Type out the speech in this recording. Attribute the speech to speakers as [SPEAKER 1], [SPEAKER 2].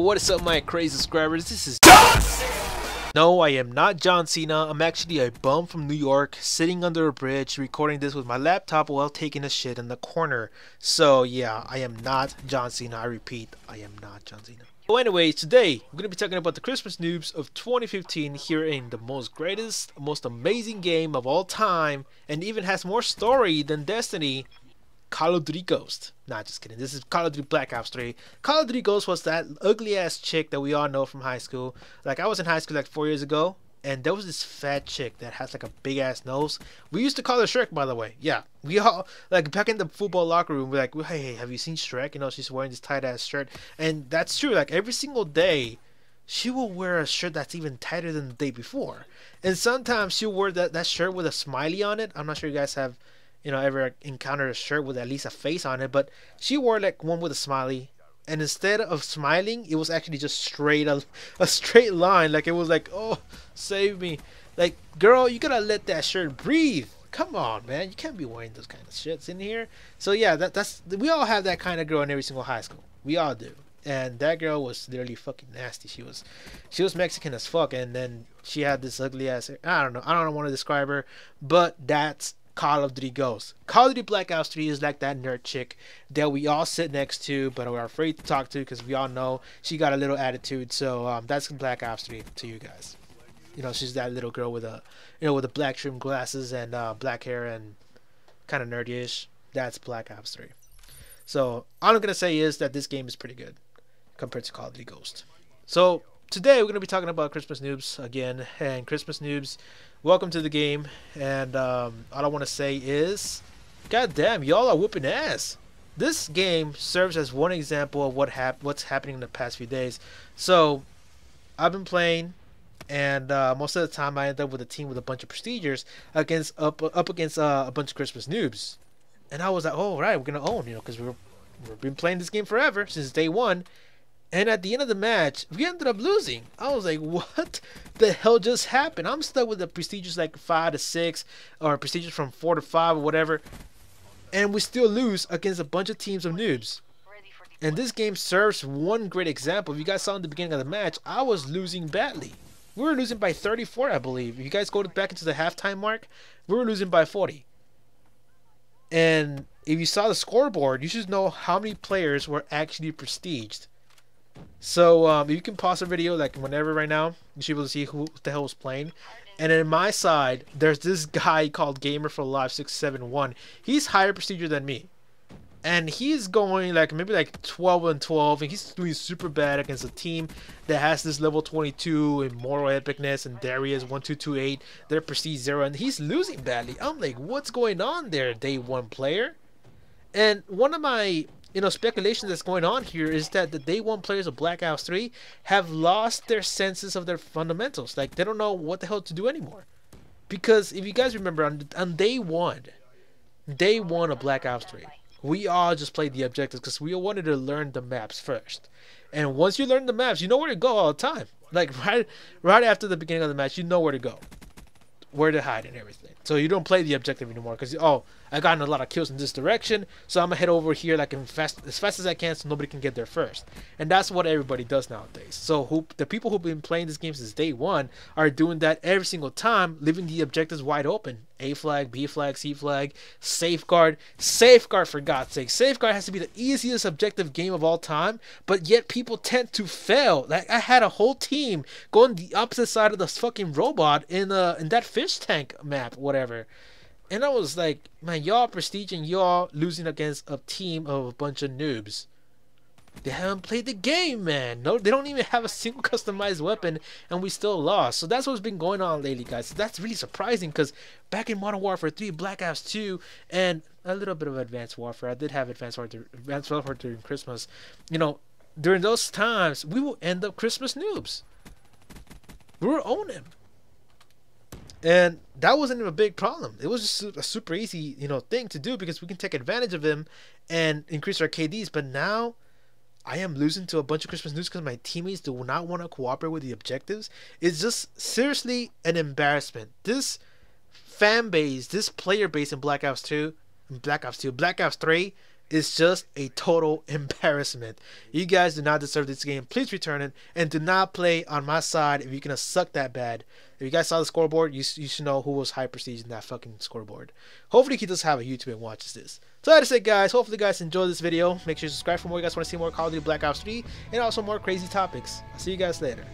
[SPEAKER 1] What is up my crazy subscribers, this is John No, I am not John Cena, I'm actually a bum from New York, sitting under a bridge, recording this with my laptop while taking a shit in the corner. So yeah, I am not John Cena, I repeat, I am not John Cena. So anyways, today, we're going to be talking about the Christmas noobs of 2015 here in the most greatest, most amazing game of all time, and even has more story than Destiny, Call of Duty Ghost. Nah, just kidding. This is Call of Duty Black Ops 3. Call of Duty Ghost was that ugly ass chick that we all know from high school. Like I was in high school like four years ago, and there was this fat chick that has like a big ass nose. We used to call her Shrek, by the way. Yeah, we all like back in the football locker room. We're like, hey, hey, have you seen Shrek? You know, she's wearing this tight ass shirt, and that's true. Like every single day, she will wear a shirt that's even tighter than the day before, and sometimes she'll wear that that shirt with a smiley on it. I'm not sure you guys have you know, ever encountered a shirt with at least a face on it, but she wore like one with a smiley. And instead of smiling, it was actually just straight a, a straight line. Like it was like, oh, save me. Like, girl, you gotta let that shirt breathe. Come on, man. You can't be wearing those kind of shits in here. So yeah, that that's we all have that kind of girl in every single high school. We all do. And that girl was literally fucking nasty. She was, she was Mexican as fuck, and then she had this ugly ass. I don't know. I don't want to describe her, but that's Call of Duty Ghosts. Call of Duty Black Ops 3 is like that nerd chick that we all sit next to, but we're afraid to talk to because we all know she got a little attitude. So um, that's Black Ops 3 to you guys. You know, she's that little girl with a, you know, with the black trim glasses and uh, black hair and kind of nerdy-ish. That's Black Ops 3. So all I'm gonna say is that this game is pretty good compared to Call of Duty Ghost. So today we're gonna be talking about Christmas noobs again, and Christmas noobs welcome to the game. And um, all I want to say is, God damn, y'all are whooping ass. This game serves as one example of what hap- what's happening in the past few days. So, I've been playing, and uh, most of the time I end up with a team with a bunch of prestigers against up up against uh, a bunch of Christmas noobs. And I was like, oh right, we're gonna own, you know, because we're we've been playing this game forever since day one. And at the end of the match, we ended up losing. I was like, what the hell just happened? I'm stuck with the prestigious like 5 to 6 or prestigious from 4 to 5 or whatever. And we still lose against a bunch of teams of noobs. And this game serves one great example. If you guys saw in the beginning of the match, I was losing badly. We were losing by 34, I believe. If you guys go back into the halftime mark, we were losing by 40. And if you saw the scoreboard, you should know how many players were actually prestiged. So um, you can pause the video like whenever right now. You should be able to see who the hell was playing. And in my side, there's this guy called Gamer for Life 671. He's higher procedure than me. And he's going like maybe like 12 and 12, and he's doing super bad against a team that has this level 22 in moral epicness, and Darius 1228, they're prestige zero, and he's losing badly. I'm like, what's going on there, day one player? And one of my you know, speculation that's going on here is that the day one players of Black Ops 3 have lost their senses of their fundamentals. Like, they don't know what the hell to do anymore. Because if you guys remember, on, on day one, day one of Black Ops 3, we all just played the objectives because we wanted to learn the maps first. And once you learn the maps, you know where to go all the time. Like, right, right after the beginning of the match, you know where to go where to hide and everything. So you don't play the objective anymore because oh, I gotten a lot of kills in this direction, so I'm gonna head over here like fast, as fast as I can so nobody can get there first. And that's what everybody does nowadays. So who the people who've been playing this game since day one are doing that every single time, leaving the objectives wide open. A flag, B flag, C flag, safeguard, safeguard for God's sake. Safeguard has to be the easiest objective game of all time, but yet people tend to fail. Like I had a whole team going the opposite side of the fucking robot in uh in that fish tank map, whatever. And I was like, man, y'all prestige and y'all losing against a team of a bunch of noobs. They haven't played the game, man. No, they don't even have a single customized weapon, and we still lost. So that's what's been going on lately, guys. That's really surprising because back in Modern Warfare 3, Black Ops 2, and a little bit of Advanced Warfare, I did have Advanced Warfare, Advanced Warfare during Christmas. You know, during those times, we will end up Christmas noobs. We were owning and that wasn't even a big problem. It was just a super easy, you know, thing to do because we can take advantage of them and increase our KDs. But now, I am losing to a bunch of Christmas noobs because my teammates do not want to cooperate with the objectives. It's just seriously an embarrassment. This fan base, this player base in Black Ops 2, Black Ops 2, Black Ops 3 is just a total embarrassment. You guys do not deserve this game. Please return it and do not play on my side if you're gonna suck that bad. If you guys saw the scoreboard, you, you should know who was high prestige in that fucking scoreboard. Hopefully he does have a YouTube and watches this. So that's it guys. Hopefully you guys enjoyed this video. Make sure you subscribe for more you guys want to see more Call of Duty Black Ops 3 and also more crazy topics. I'll see you guys later.